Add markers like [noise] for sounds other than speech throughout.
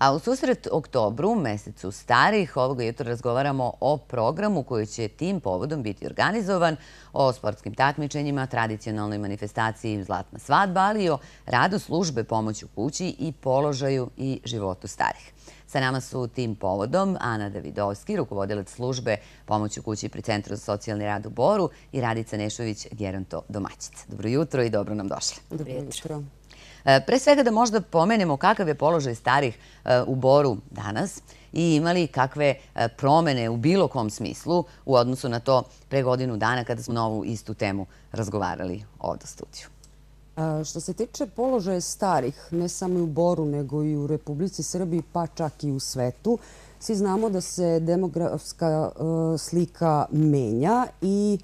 A u susret oktobru, mesecu starih, ovoga jutra razgovaramo o programu koji će tim povodom biti organizovan, o sportskim takmičenjima, tradicionalnoj manifestaciji Zlatna svadba, ali i o radu službe pomoć u kući i položaju i životu starih. Sa nama su tim povodom Ana Davidovski, rukovodilac službe pomoć u kući pri Centru za socijalni rad u Boru i Radica Nešović, Geronto Domaćica. Dobro jutro i dobro nam došli. Dobro jutro. E, pre svega da možda pomenemo kakav je položaj starih e, u Boru danas i imali kakve e, promene u bilo kom smislu u odnosu na to pre godinu dana kada smo novu istu temu razgovarali ovdje u studiju. Što se tiče položaja starih, ne samo i u Boru, nego i u Republici Srbiji, pa čak i u svetu, svi znamo da se demografska slika menja i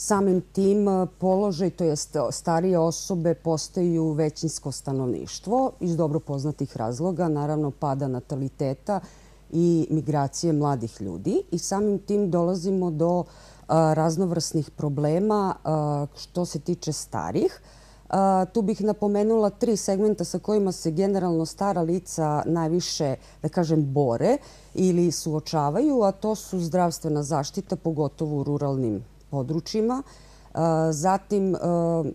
Samim tim e, položaj, to je e, starije osobe, postaju većinsko stanovništvo iz dobro poznatih razloga, naravno pada nataliteta i migracije mladih ljudi. I samim tim dolazimo do e, raznovrsnih problema što se tiče starih. Tu bih napomenula tri segmenta sa kojima se generalno stara lica najviše, da kažem, bore ili suočavaju, a to su zdravstvena zaštita, pogotovo u ruralnim područjima. E, zatim, e,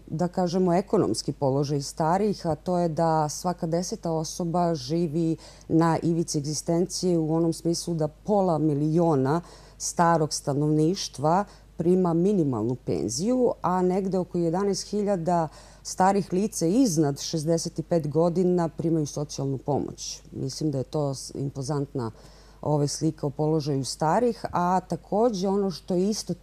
da kažemo, ekonomski položaj starih, a to je da svaka deseta osoba živi na ivici egzistencije u onom smislu da pola miliona starog stanovništva prima minimalnu penziju, a negde oko 11.000 starih lice iznad 65 godina primaju socijalnu pomoć. Mislim da je to impozantna ove slika o položaju starih, a također ono što je isto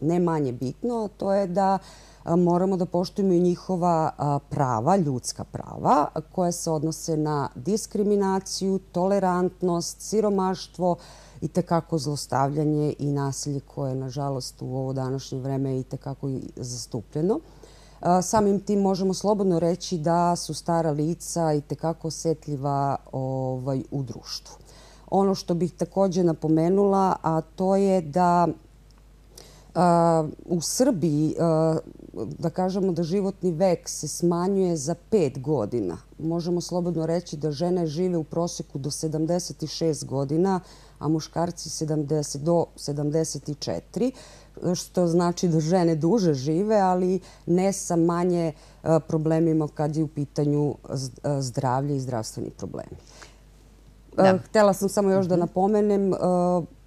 ne manje bitno, to je da moramo da poštujemo i njihova prava, ljudska prava, koja se odnose na diskriminaciju, tolerantnost, siromaštvo i tekako zlostavljanje i nasilje koje, nažalost, u ovo današnje vreme i tekako zastupljeno. Samim tim možemo slobodno reći da su stara lica i tekako osjetljiva ovaj, u društvu. Ono što bih također napomenula, a to je da u Srbiji, da kažemo da životni vek se smanjuje za pet godina. Možemo slobodno reći da žene žive u prosjeku do 76 godina, a muškarci do 74, što znači da žene duže žive, ali ne sa manje problemima kad je u pitanju zdravlje i zdravstveni problemi. Htela sam samo još da mhm. napomenem,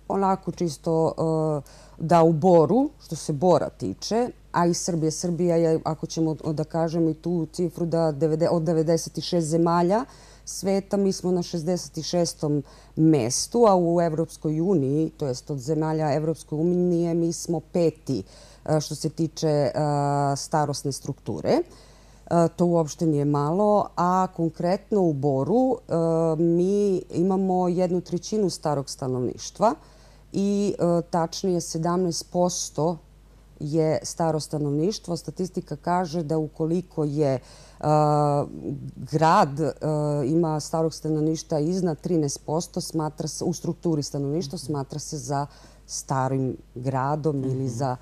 onako čisto eh, da u Boru, što se Bora tiče, a i Srbije, Srbija je, ako ćemo da kažemo i tu cifru, da od 96 zemalja sveta mi smo na 66. mestu, a u Evropskoj uniji, to jest od zemalja Evropskoj unije, mi smo peti eh, što se tiče eh, starosne starostne strukture. To uopšte nije malo, a konkretno u Boru mi imamo jednu trećinu starog stanovništva, i e, tačnije 17% je staro stanovništvo. Statistika kaže da ukoliko je e, grad e, ima starog stanovništva iznad 13% u strukturi stanovništva, smatra se za starim gradom ili mhm. za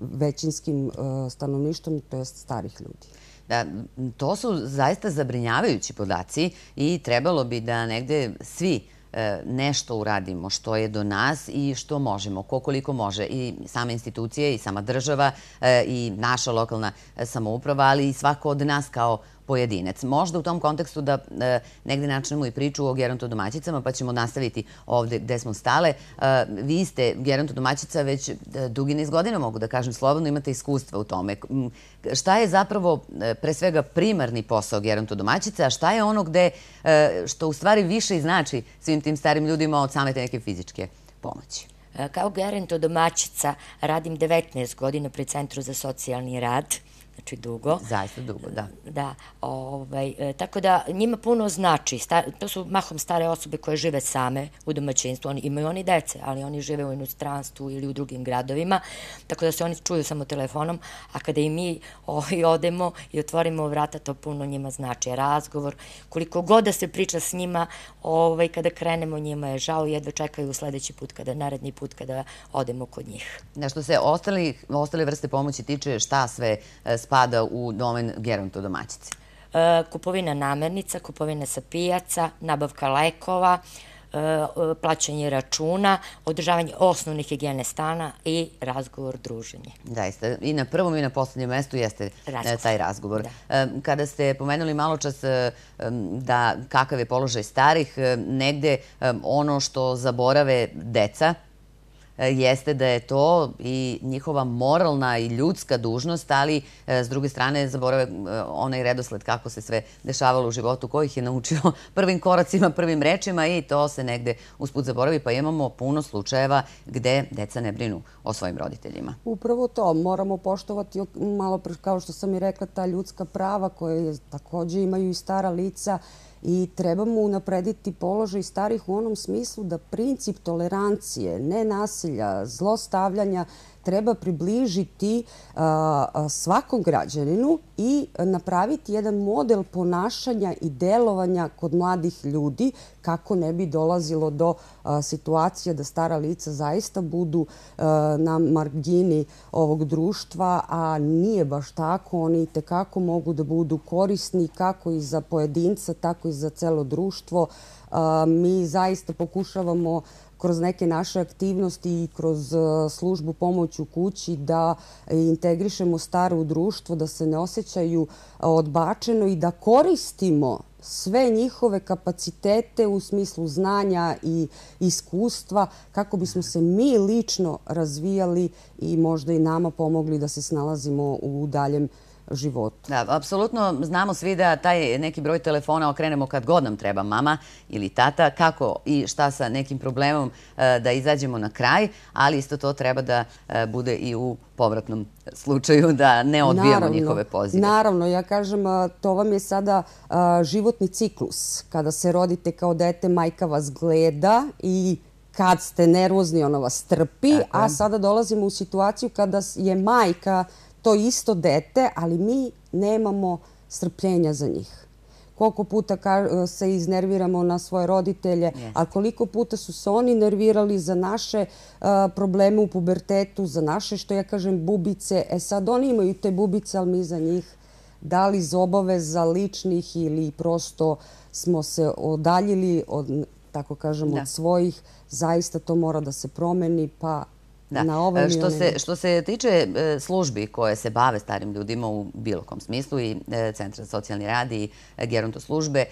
većinskim stanovništvom, to je starih ljudi. Da, to su zaista zabrinjavajući podaci i trebalo bi da negde svi E, nešto uradimo što je do nas i što možemo, koliko može. I same institucije i sama država e, i naša lokalna e, samouprava, ali i svako od nas kao pojedinec. Možda u tom kontekstu da e, negde načnemo i priču o gerontodomaćicama, pa ćemo nastaviti ovde gde smo stale. E, vi ste gerontodomaćica već e, dugi niz godina, mogu da kažem slobodno, imate iskustva u tome. Šta je zapravo e, pre svega primarni posao gerontodomaćice, a šta je ono gde, e, što u stvari više znači svim tim starim ljudima od same te neke fizičke pomoći? Kao gerontodomaćica radim 19 godina pri Centru za socijalni rad znači dugo. Zaista dugo, da. Da, ovaj, e, tako da njima puno znači, to su mahom stare osobe koje žive same u domaćinstvu, oni imaju oni dece, ali oni žive u inostranstvu ili u drugim gradovima, tako da se oni čuju samo telefonom, a kada i mi ovaj, odemo i otvorimo vrata, to puno njima znači razgovor, koliko god da se priča s njima, ovaj, kada krenemo njima je žao, jedva čekaju sledeći put, kada, naredni put kada odemo kod njih. Na što se ostali, ostale vrste pomoći tiče, šta sve e, spada u domen gerontodomaćice? kupovina namernica, kupovina sa pijaca, nabavka lekova, E, plaćanje računa, održavanje osnovnih higijene stana i razgovor, druženje. Zaista. I na prvom i na poslednjem mestu jeste e, taj razgovor. E, kada ste pomenuli malo čas da kakav je položaj starih, negde ono što zaborave deca, E, E, jeste da je to i njihova moralna i ljudska dužnost, ali e, s druge strane zaborave e, onaj redosled kako se sve dešavalo u životu, kojih je naučio [laughs] prvim koracima, prvim rečima i to se negde usput zaboravi, pa imamo puno slučajeva gde deca ne brinu o svojim roditeljima. Upravo to, moramo poštovati malo, kao što sam i rekla, ta ljudska prava koje također imaju i stara lica i trebamo unaprediti položaj starih u onom smislu da princip tolerancije, nenasilja, zlostavljanja treba približiti svakom građaninu i napraviti jedan model ponašanja i delovanja kod mladih ljudi kako ne bi dolazilo do situacije da stara lica zaista budu na margini ovog društva, a nije baš tako. Oni tekako mogu da budu korisni kako i za pojedinca, tako i za celo društvo. Mi zaista pokušavamo kroz neke naše aktivnosti i kroz e, službu pomoć u kući da e, integrišemo staro u društvo, da se ne osjećaju e, odbačeno i da koristimo sve njihove kapacitete u smislu znanja i iskustva kako bismo se mi lično razvijali i možda i nama pomogli da se snalazimo u daljem životu. Da, apsolutno znamo svi da taj neki broj telefona okrenemo kad god nam treba mama ili tata, kako i šta sa nekim problemom e, da izađemo na kraj, ali isto to treba da e, bude i u povratnom slučaju, da ne odbijamo njihove pozive. Naravno, ja kažem, to vam je sada životni ciklus. Kada se rodite kao dete, majka vas gleda i kad ste nervozni, ona vas trpi, a sada dolazimo u situaciju kada je majka to isto dete, ali mi nemamo strpljenja za njih. Koliko puta se iznerviramo na svoje roditelje, a koliko puta su se oni nervirali za naše probleme u pubertetu, za naše, što ja kažem, bubice. E sad oni imaju te bubice, ali mi za njih da li iz obaveza ličnih ili prosto smo se odaljili od, tako kažem, od svojih, zaista to mora da se promeni, pa na ovom e, što se, što se tiče e, službi koje se bave starim ljudima u bilo kom smislu i e, Centra za socijalni rad i geronto službe,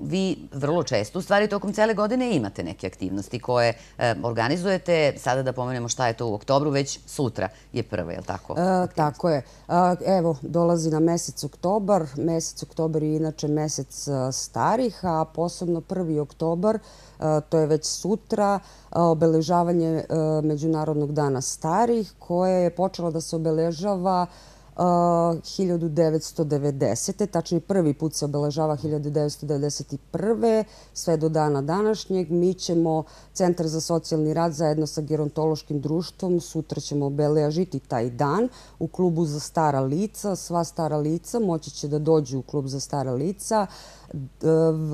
vi vrlo često, u stvari tokom cele godine imate neke aktivnosti koje organizujete. Sada da pomenemo šta je to u oktobru, već sutra je prva, je li tako? Tako je. Evo, dolazi na mesec oktobar. Mesec oktobar je inače mesec starih, a posebno prvi oktobar, to je već sutra, obeležavanje Međunarodnog dana starih, koja je počelo da se obeležava 1990. Tačnije prvi put se obeležava 1991. Sve do dana današnjeg. Mi ćemo Centar za socijalni rad zajedno sa gerontološkim društvom sutra ćemo obeležiti taj dan u klubu za stara lica. Sva stara lica moći će da dođu u klub za stara lica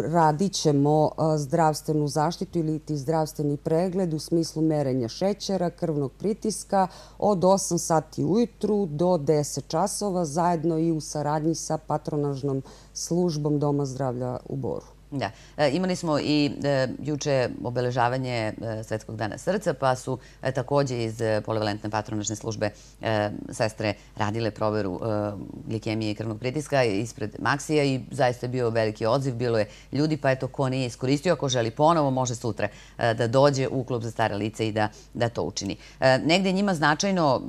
radit ćemo zdravstvenu zaštitu ili ti zdravstveni pregled u smislu merenja šećera, krvnog pritiska od 8 sati ujutru do 10 časova zajedno i u saradnji sa patronažnom službom Doma zdravlja u Boru. Da. E, imali smo i e, juče obeležavanje e, Svetskog dana srca, pa su e, također iz polivalentne patronažne službe e, sestre radile proveru e, glikemije i krvnog pritiska ispred Maksija i zaista je bio veliki odziv. Bilo je ljudi, pa eto, ko nije iskoristio, ako želi ponovo, može sutra da dođe u klub za stare lice i da to učini. Negde njima značajno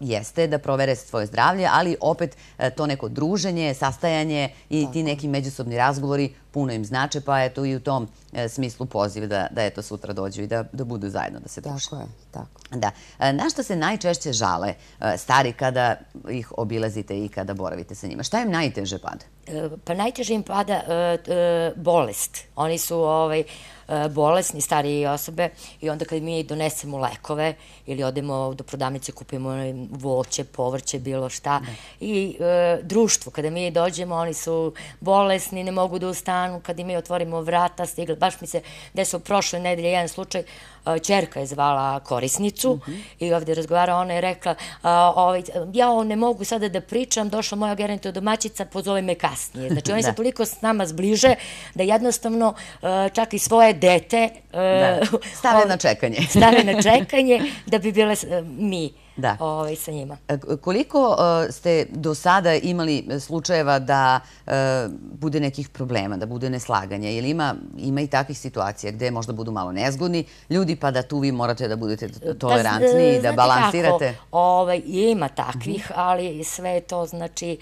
jeste da provere svoje zdravlje, ali opet e, to neko druženje, sastajanje i ti neki međusobni razgovori puno im znače, pa je to i u tom e, smislu poziv da eto sutra dođu i da budu zajedno da se druže. Tako je, tako. Da. E, na što se najčešće žale stari kada ih obilazite i kada boravite sa njima? Šta im najteže pada? Pa najteže im pada bolest. Oni su ovaj, bolesni, starije osobe i onda kad mi donesemo lekove ili odemo do prodavnice, kupimo voće, povrće, bilo šta i društvo, kada mi dođemo, oni su bolesni, ne mogu da ustanu, kad mi otvorimo vrata, stigli, baš mi se desilo prošle nedelje jedan slučaj, čerka je zvala korisnicu i ovdje razgovara, ona je rekla, ovaj, ja ne mogu sada da pričam, došla moja geronto domaćica, pozove me kasnije. Znači, oni [laughs] se toliko s nama zbliže da jednostavno čak i svoje dete [laughs] stave na čekanje. Stave na [laughs] čekanje da bi bile mi da. ovaj, sa njima. E, koliko e, ste do sada imali slučajeva da e, bude nekih problema, da bude neslaganja? Ili ima, ima i takvih situacija gde možda budu malo nezgodni ljudi, pa da tu vi morate da budete tolerantni i da balansirate? Kako, ovaj, ima takvih, mhm. ali sve to znači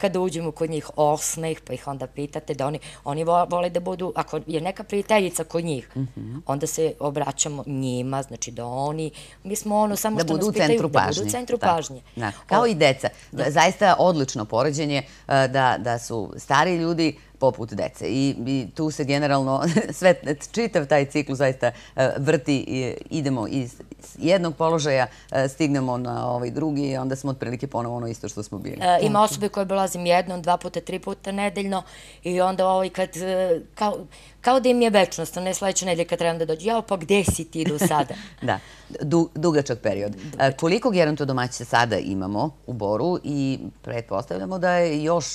kada uđemo kod njih osmeh, pa ih onda pitate da oni, oni vole da budu, ako je neka prijateljica kod njih, mhm. -huh. onda se obraćamo njima, znači da oni, mi smo ono samo da što nas pitaju, centru pažnje. Da budu u centru pažnje. Kao i deca. Zaista odlično poređenje e, da su stari ljudi poput dece. I tu se generalno [laughs] sve, čitav taj ciklu zaista e, vrti i idemo iz jednog položaja, e, stignemo na ovaj drugi i onda smo otprilike ponovo ono isto što smo bili. Ima osobe koje dolazim jednom, dva puta, tri puta nedeljno i onda ovaj kad, kao, kao da im je večnost, ne sledeće nedelje kad trebam da dođu. Jao, pa gde si ti do sada? [laughs] da, du, dugačak period. Dugačak. Koliko gerontodomaćica sada imamo u Boru i pretpostavljamo da je još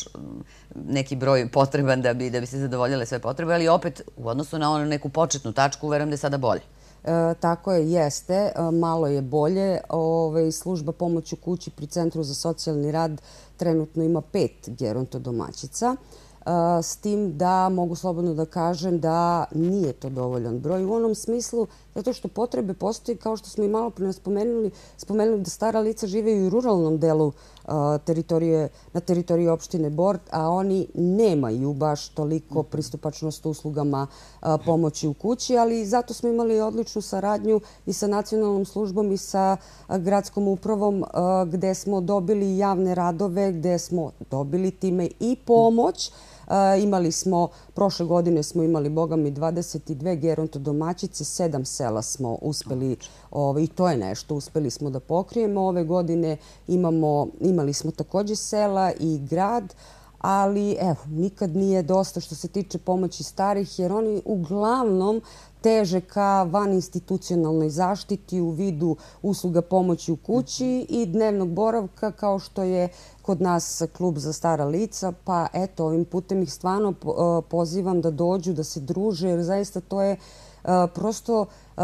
neki broj potreban da bi, da bi se zadovoljile sve potrebe, ali opet u odnosu na onu neku početnu tačku, verujem da je sada bolje. E, tako je, jeste. E, malo je bolje. Ove, služba pomoć u kući pri Centru za socijalni rad trenutno ima pet gerontodomaćica. E, s tim da mogu slobodno da kažem da nije to dovoljan broj u onom smislu zato što potrebe postoji kao što smo i malo pre spomenuli, spomenuli da stara lica žive i u ruralnom delu teritorije, na teritoriji opštine Bord, a oni nemaju baš toliko pristupačnost uslugama pomoći u kući, ali zato smo imali odličnu saradnju i sa nacionalnom službom i sa gradskom upravom gde smo dobili javne radove, gde smo dobili time i pomoć, Imali smo, prošle godine smo imali, boga mi, 22 gerontodomaćice, sedam sela smo uspeli, ovaj, i to je nešto, uspeli smo da pokrijemo. Ove godine imali smo također sela i grad, ali evo, nikad nije dosta što se tiče pomoći starih, jer oni uglavnom teže ka van institucionalnoj zaštiti u vidu usluga pomoći u kući i dnevnog boravka kao što je kod nas klub za stara lica. Pa eto, ovim putem ih stvarno eh, pozivam da dođu, da se druže, jer zaista to je prosto e,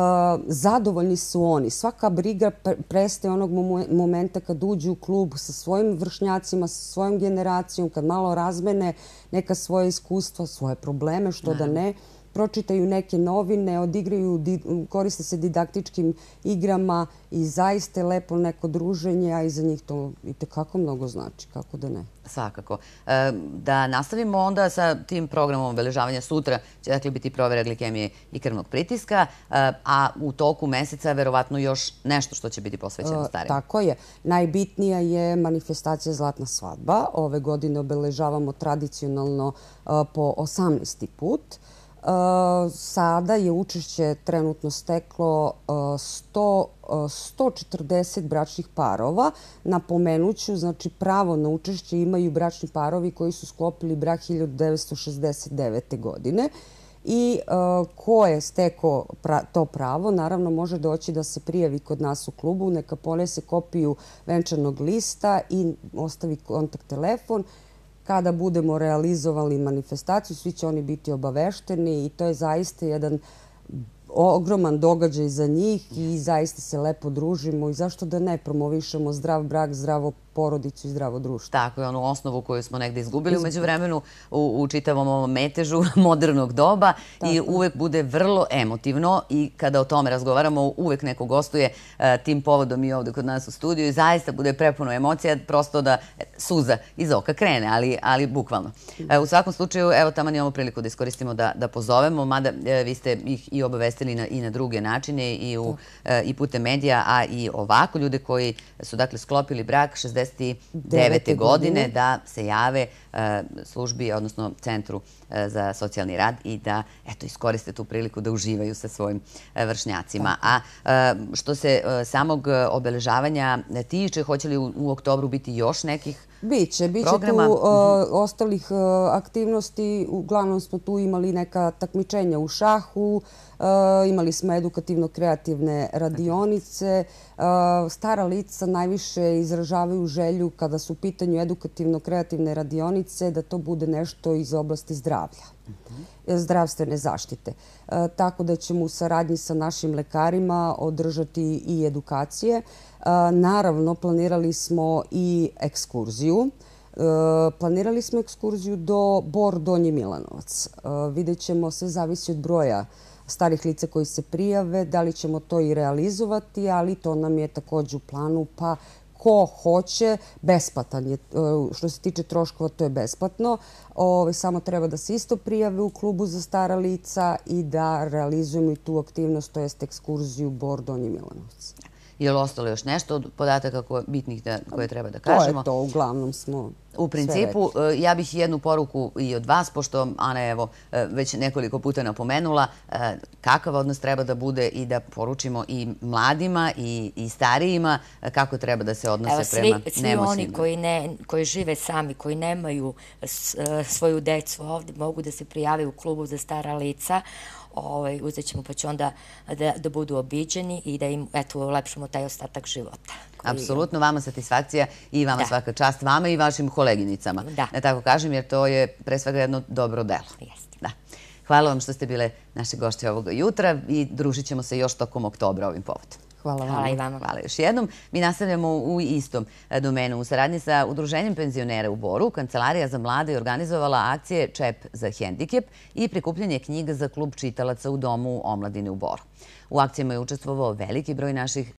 zadovoljni su oni. Svaka briga prestaje onog momenta kad uđu u klub sa svojim vršnjacima, sa svojom generacijom, kad malo razmene neka svoje iskustva, svoje probleme, što da ne pročitaju neke novine, odigraju, koriste se didaktičkim igrama i zaiste lepo neko druženje, a i za njih to i tekako mnogo znači, kako da ne. Svakako. E, da nastavimo onda sa tim programom obeležavanja sutra, će dakle biti provera glikemije i krvnog pritiska, e, a u toku meseca verovatno još nešto što će biti posvećeno e, starim. Tako je. Najbitnija je manifestacija Zlatna svadba. Ove godine obeležavamo tradicionalno po 18. put. Eh, sada je učešće trenutno steklo eh, 140 eh, bračnih parova. Napomenuću, znači pravo na učešće imaju bračni parovi koji su sklopili brak 1969. godine. I ko je steko to pravo, naravno može doći da se prijavi kod nas u klubu, neka ponese kopiju venčanog lista i ostavi kontakt telefon kada budemo realizovali manifestaciju, svi će oni biti obavešteni i to je zaista jedan ogroman događaj za njih i zaista se lepo družimo i zašto da ne promovišemo zdrav brak, zdravo porodicu i zdravo društvo. Tako je, onu osnovu koju smo negde izgubili umeđu vremenu u čitavom ovom metežu [laughs] modernog doba i uvek bude vrlo emotivno i kada o tome razgovaramo uvek neko gostuje e, tim povodom i ovde kod nas u studiju i zaista bude prepuno emocija, prosto da suza iz oka krene, ali bukvalno. E, u svakom slučaju, evo tamo imamo priliku da iskoristimo da pozovemo, mada e, vi ste ih i obavestili i na druge načine i putem medija, a i ovako ljude koji su dakle sklopili brak 60 69. godine da se jave e, službi, odnosno Centru e, za socijalni rad i da iskoriste tu priliku da uživaju sa svojim vršnjacima. A što se samog obeležavanja tiče, hoće li u oktobru biti još nekih Biće, biće tu mhm. ostalih aktivnosti. Uglavnom smo tu imali neka takmičenja u šahu, imali smo edukativno-kreativne radionice. Stara lica najviše izražavaju želju kada su u pitanju edukativno-kreativne radionice da to bude nešto iz oblasti zdravlja, mhm zdravstvene zaštite. E, tako da ćemo u saradnji sa našim lekarima održati i edukacije. E, naravno, planirali smo i ekskurziju. E, planirali smo ekskurziju do Bor Donji Milanovac. Vidjet ćemo, sve zavisi od broja starih lica koji se prijave, da li ćemo to i realizovati, ali to nam je također u planu, pa ko hoće, besplatan je. E, što se tiče troškova, to je besplatno. Ovaj, samo treba da se isto prijave u klubu za stara lica i da realizujemo i tu aktivnost, to jest ekskurziju Bor Donji Milanovac. Je li ostalo još nešto od podataka bitnih koje treba da kažemo? To je to, uglavnom smo U principu, e, ja bih jednu poruku i od vas, pošto Ana je e, već nekoliko puta napomenula, e, kakav odnos treba da bude i da poručimo i mladima i starijima kako treba da se odnose prema nemocima. Svi oni koji žive sami, koji nemaju svoju decu ovdje, mogu da se prijave u klubu za stara lica, ovaj, uzet ćemo pa će onda da budu obiđeni i da im ulepšamo taj ostatak života. Apsolutno, vama satisfakcija i vama svaka čast, vama i vašim koleginicama. Da. tako kažem, jer to je pre svega jedno dobro delo. Jeste. Da. Hvala vam što ste bile naše gošće ovoga jutra i družit ćemo se još tokom oktobra ovim povodom. Hvala vam. Hvala i vama. Hvala još jednom. Mi nastavljamo u istom e, domenu. U saradnji sa Udruženjem penzionera u Boru, Kancelarija za mlade je organizovala akcije Čep za hendikep i prikupljanje knjiga za klub čitalaca u Domu omladine u Boru. U akcijama je učestvovao veliki broj naših